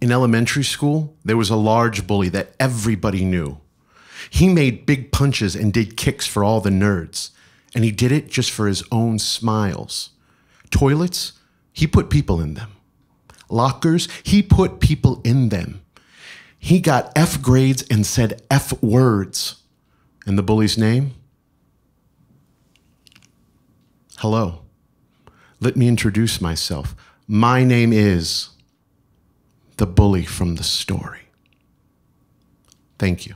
In elementary school, there was a large bully that everybody knew. He made big punches and did kicks for all the nerds, and he did it just for his own smiles. Toilets, he put people in them. Lockers, he put people in them. He got F grades and said F words. And the bully's name? Hello. Let me introduce myself. My name is the bully from the story. Thank you.